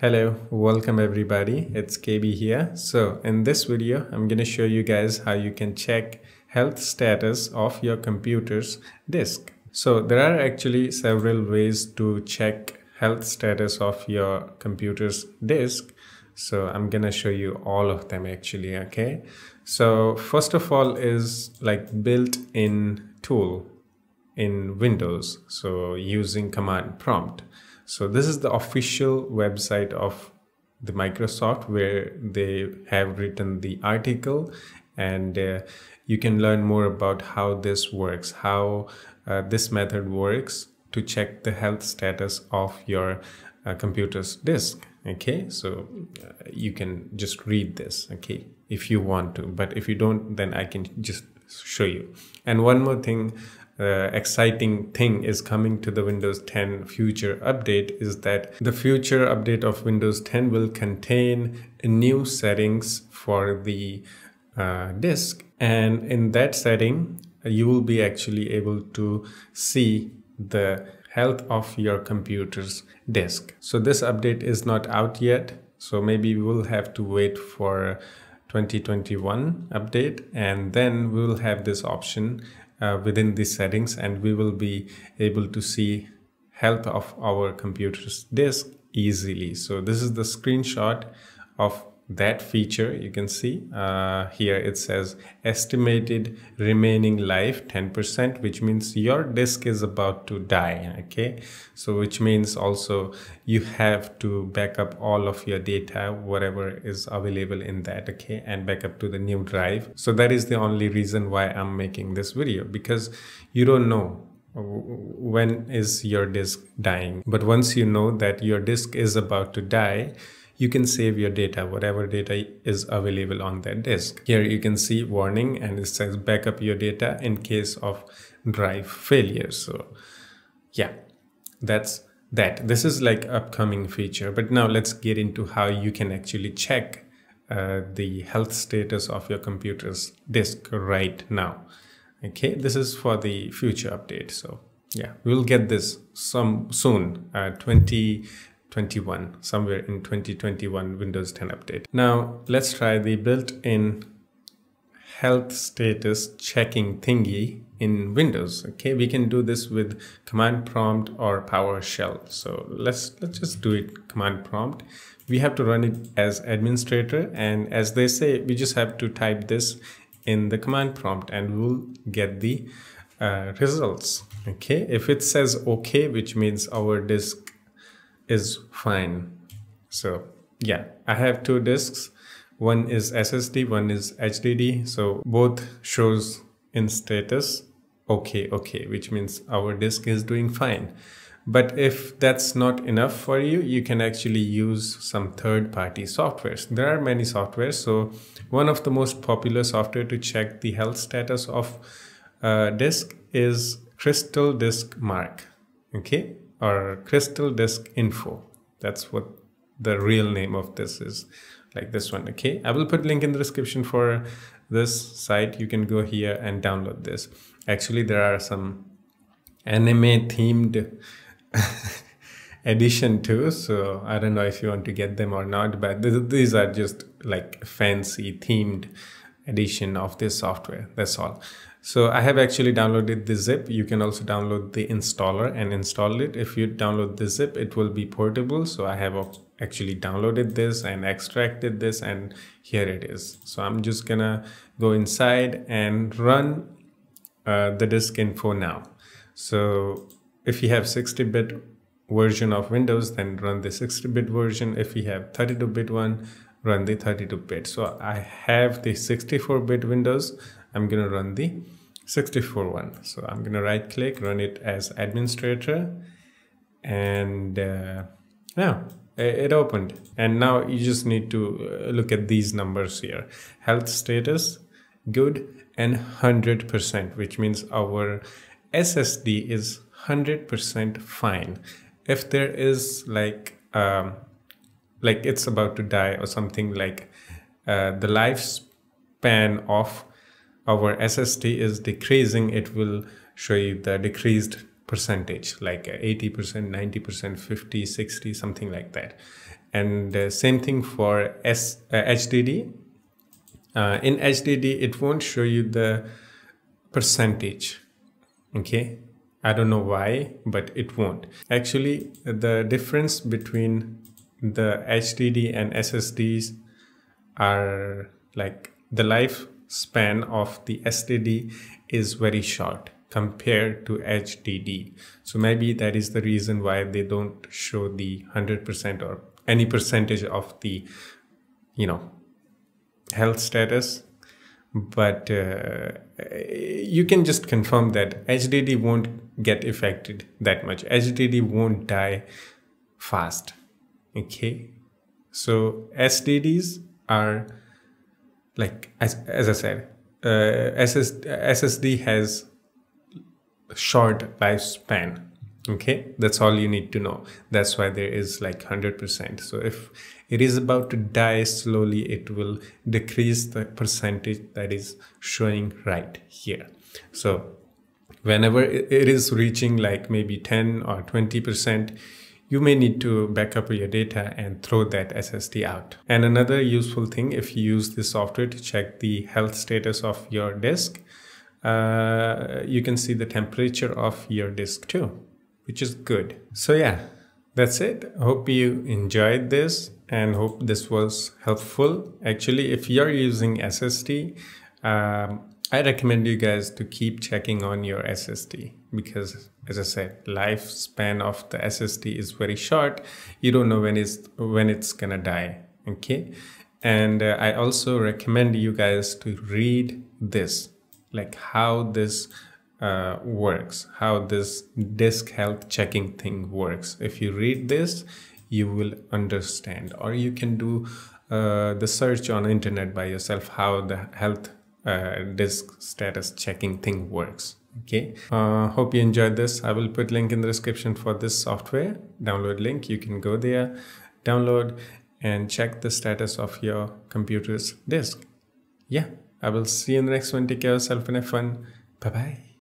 Hello, welcome everybody. It's KB here. So in this video, I'm going to show you guys how you can check health status of your computer's disk. So there are actually several ways to check health status of your computer's disk. So I'm going to show you all of them actually. Okay. So first of all is like built-in tool in Windows. So using command prompt. So this is the official website of the Microsoft where they have written the article and uh, you can learn more about how this works, how uh, this method works to check the health status of your uh, computer's disk. Okay, so uh, you can just read this, okay, if you want to, but if you don't, then I can just show you. And one more thing uh, exciting thing is coming to the Windows 10 future update is that the future update of Windows 10 will contain new settings for the uh, disk. And in that setting, you will be actually able to see the health of your computer's disk. So this update is not out yet. So maybe we will have to wait for 2021 update and then we will have this option Uh, within these settings and we will be able to see health of our computer's disk easily. So this is the screenshot of that feature you can see. Uh, here it says estimated remaining life 10% which means your disk is about to die okay? So which means also you have to back up all of your data whatever is available in that okay? And back up to the new drive. So that is the only reason why i'm making this video because you don't know when is your disk dying. But once you know that your disk is about to die you can save your data, whatever data is available on that disk. Here you can see warning and it says backup your data in case of drive failure. So yeah, that's that. This is like upcoming feature, but now let's get into how you can actually check uh, the health status of your computer's disk right now. Okay, this is for the future update. So yeah, we'll get this some soon, uh, 20 21 somewhere in 2021 windows 10 update. Now let's try the built-in health status checking thingy in windows okay? We can do this with command prompt or powershell. So let's let's just do it command prompt. We have to run it as administrator and as they say we just have to type this in the command prompt and we'll get the uh, results okay? If it says okay which means our disk is fine. So yeah, I have two disks. One is SSD, one is HDD. So both shows in status okay, okay, which means our disk is doing fine. But if that's not enough for you, you can actually use some third party softwares. There are many softwares. So one of the most popular software to check the health status of uh, disk is Crystal Disk Mark. Okay or crystal disk info. That's what the real name of this is like this one okay? I will put link in the description for this site. You can go here and download this. Actually there are some anime themed edition too so i don't know if you want to get them or not but th these are just like fancy themed edition of this software. That's all so I have actually downloaded the zip. You can also download the installer and install it. If you download the zip, it will be portable. So I have actually downloaded this and extracted this and here it is. So I'm just gonna go inside and run uh, the disk info now. So if you have 60-bit version of Windows, then run the 60-bit version. If you have 32-bit one, run the 32-bit. So I have the 64-bit Windows. I'm going to run the 64 one. So I'm going to right click, run it as administrator. And uh, yeah, it opened. And now you just need to uh, look at these numbers here. Health status, good and 100%, which means our SSD is 100% fine. If there is like, um, like it's about to die or something like uh, the lifespan of our SSD is decreasing, it will show you the decreased percentage like 80%, 90%, 50, 60, something like that. and uh, same thing for S, uh, HDD. Uh, in HDD, it won't show you the percentage. Okay, I don't know why, but it won't. Actually, the difference between the HDD and SSDs are like the lifespan of the SSD is very short compared to HDD. So maybe that is the reason why they don't show the 100% or any percentage of the, you know, health status. But uh, you can just confirm that HDD won't get affected that much. HDD won't die fast. Okay. So SSDs are like, as, as I said, uh, SS, SSD has short lifespan. Okay? That's all you need to know. That's why there is like 100% so if it is about to die slowly it will decrease the percentage that is showing right here. So whenever it is reaching like maybe 10 or 20% you may need to back up your data and throw that SSD out. And another useful thing if you use this software to check the health status of your disk, uh, you can see the temperature of your disk too, which is good. So yeah, that's it. Hope you enjoyed this and hope this was helpful. Actually, if you're using SSD, um, I recommend you guys to keep checking on your SSD because as I said, lifespan of the SSD is very short. You don't know when it's when it's gonna die. Okay, and uh, I also recommend you guys to read this like how this uh, works, how this disk health checking thing works. If you read this, you will understand, or you can do uh, the search on internet by yourself how the health uh, disk status checking thing works. Okay, uh, hope you enjoyed this. I will put link in the description for this software download link. You can go there, download, and check the status of your computer's disk. Yeah. I will see you in the next one. Take care of yourself and have fun. Bye bye.